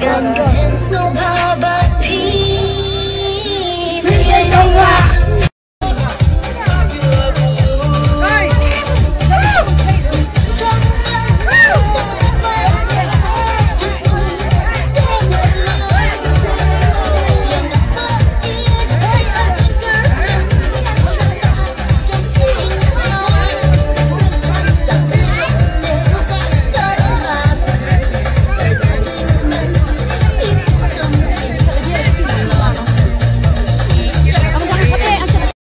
got pins, no